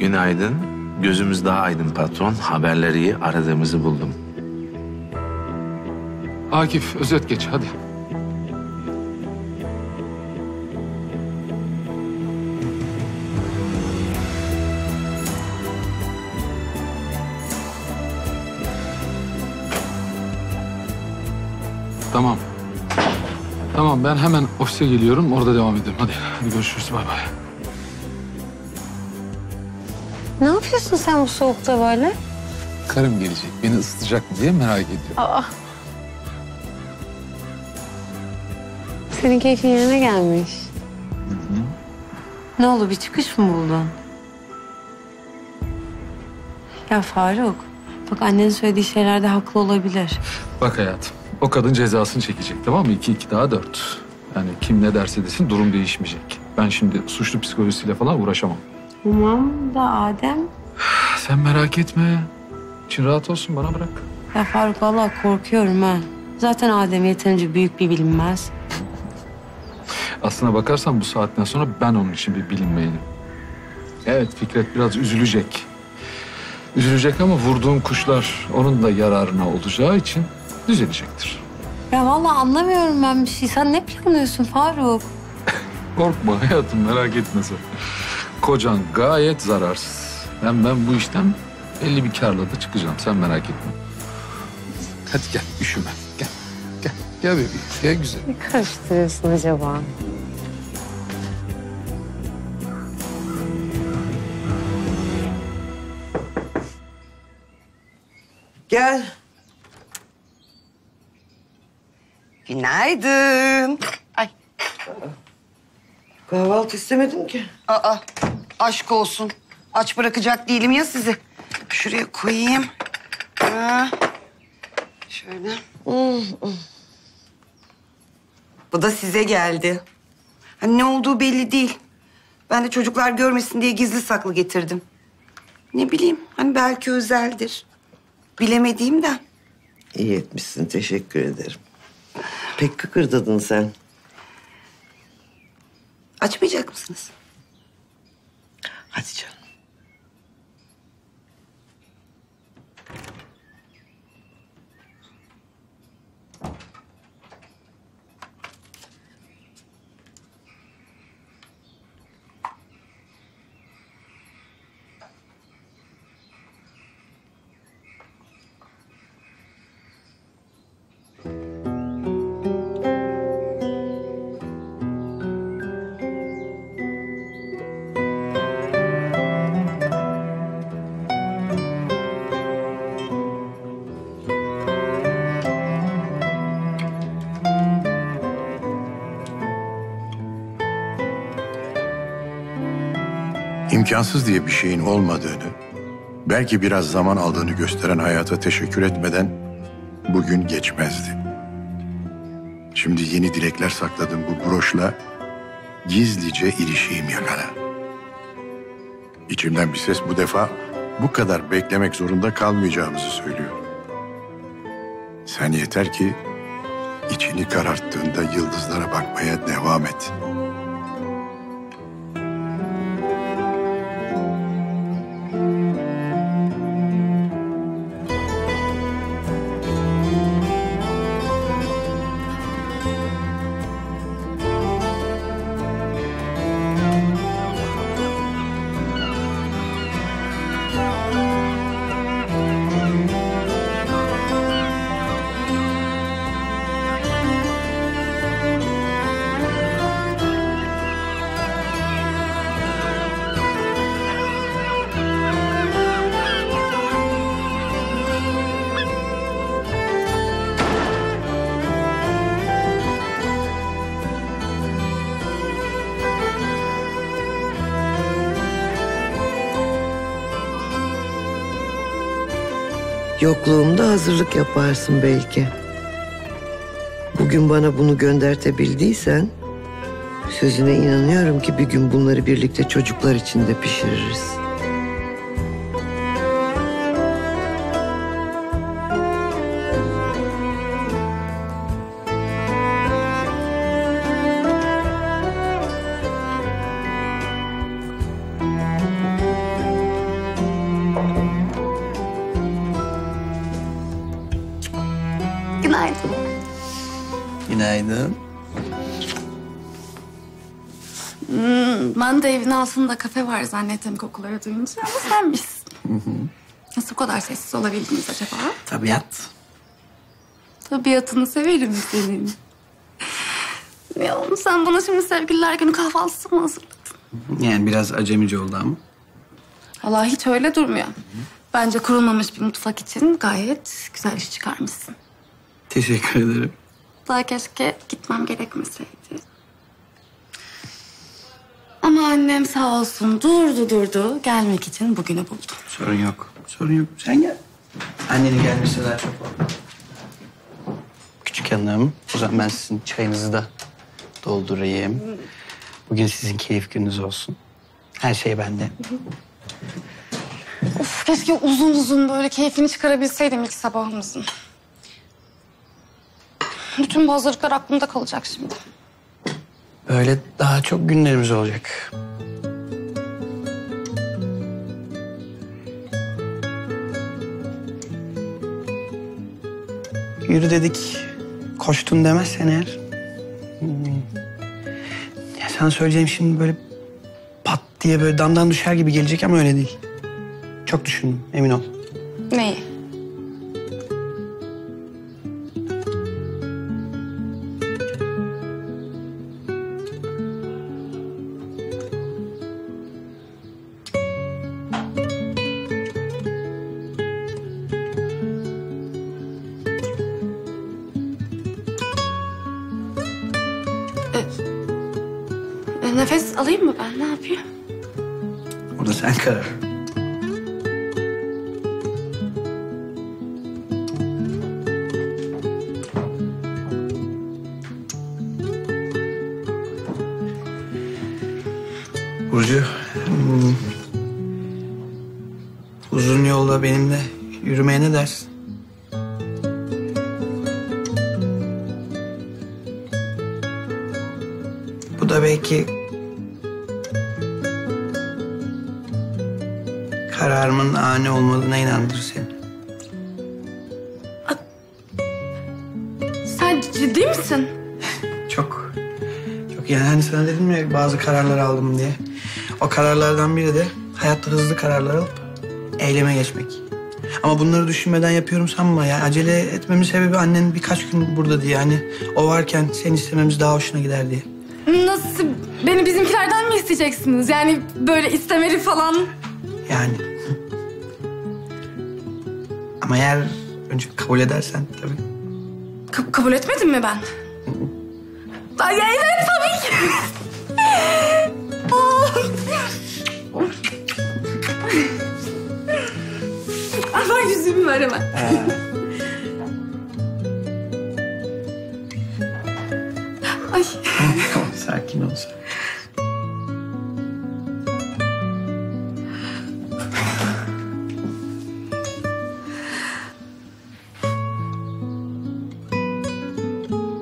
Günaydın. Gözümüz daha aydın patron. Haberleri iyi. Aradığımızı buldum. Akif özet geç hadi. Tamam. Tamam ben hemen ofise geliyorum. Orada devam edelim. Hadi, hadi görüşürüz. Bay bay. Ne yapıyorsun sen bu soğukta böyle? Karım gelecek. Beni ısıtacak mı diye merak ediyorum. Aa. Senin keyfin yerine gelmiş. Ne oldu bir çıkış mı buldun? Ya Faruk, bak annenin söylediği şeylerde haklı olabilir. Bak hayatım. O kadın cezasını çekecek tamam mı? İki iki daha dört. Yani kim ne derse desin durum değişmeyecek. Ben şimdi suçlu psikolojisiyle falan uğraşamam. Tamam da Adem. Sen merak etme. İçin rahat olsun bana bırak. Ya Faruk vallahi korkuyorum ha. Zaten Adem yeterince büyük bir bilinmez. Aslına bakarsan bu saatten sonra ben onun için bir bilinmeydim. Evet Fikret biraz üzülecek. Üzülecek ama vurduğum kuşlar onun da yararına olacağı için düzelecektir. Ya vallahi anlamıyorum ben bir şey. Sen ne planlıyorsun Faruk? Korkma hayatım merak etme sen. Kocan gayet zararsız. Ben ben bu işten belli bir karla da çıkacağım. Sen merak etme. Hadi gel üşüme. Gel. Gel. Gel bebeğim. Gel güzel. Ne karıştırıyorsun acaba? Gel. Günaydın. Ay. Kahvaltı istemedim ki. Aa, aşk olsun. Aç bırakacak değilim ya sizi. Şuraya koyayım. Ha. Şöyle. Bu da size geldi. Hani ne olduğu belli değil. Ben de çocuklar görmesin diye gizli saklı getirdim. Ne bileyim, hani belki özeldir. Bilemediğimden. İyi etmişsin, teşekkür ederim. Pek kıkırdadın sen. Açmayacak mısınız? Hadi canım. İmkansız diye bir şeyin olmadığını, belki biraz zaman aldığını gösteren hayata teşekkür etmeden bugün geçmezdi. Şimdi yeni dilekler sakladığım bu broşla gizlice ilişeyim yakana. İçimden bir ses bu defa bu kadar beklemek zorunda kalmayacağımızı söylüyor. Sen yeter ki içini kararttığında yıldızlara bakmaya devam et.'' Yokluğumda hazırlık yaparsın belki. Bugün bana bunu göndertebildiysen... ...sözüne inanıyorum ki bir gün bunları birlikte çocuklar için de pişiririz. Günaydın. Ben de evin altında kafe var zannettim kokuları duyunca ama senmişsin. Nasıl bu kadar sessiz olabildiniz acaba? Tabiat. Tabiatını severim senin. Ya sen bana şimdi sevgililer günü kahvaltısı mı hazırladın? Yani biraz acemici oldu ama. Vallahi hiç öyle durmuyor. Bence kurulmamış bir mutfak için gayet güzel iş çıkarmışsın. Teşekkür ederim. Daha keşke gitmem gerekmeseydi. Ama annem sağ olsun durdu durdu gelmek için bugünü buldu. Sorun yok. Sorun yok. Sen gel. Annenin gelmesi daha çok oldu. Küçük hanım, o zaman ben sizin çayınızı da doldurayım. Bugün sizin keyif gününüz olsun. Her şey bende. Of keşke uzun uzun böyle keyfini çıkarabilseydim ilk sabahımızın. Bütün bu hazırlıklar aklımda kalacak şimdi. Böyle daha çok günlerimiz olacak. Yürü dedik, koştun demezsen eğer. Ya sana söyleyeceğim şimdi böyle pat diye böyle damdan düşer gibi gelecek ama öyle değil. Çok düşündüm, emin ol. Neyi? Nefes alayım mı ben? Ne yapayım? Orada sen karar. Burcu, hmm, uzun yolda benimle yürümeye ne dersin? Bu da belki kararımın ani olmadığına inandırır seni. Sen ciddi misin? Çok. Çok yani hani sana dedim ya bazı kararlar aldım diye. O kararlardan biri de hayatta hızlı kararlar alıp eyleme geçmek. Ama bunları düşünmeden yapıyorum sanma ya. Acele etmemin sebebi annen birkaç gün burada diye. Yani o varken seni istememiz daha hoşuna gider diye. Nasıl? Beni bizimkilerden mi isteyeceksiniz? Yani böyle istemeli falan. Yani. Ama eğer önce kabul edersen tabii. Ka- kabul etmedim mi ben? Ay evet tabii ki. Ay ben yüzümü ver hemen. Ay sakin ol sen.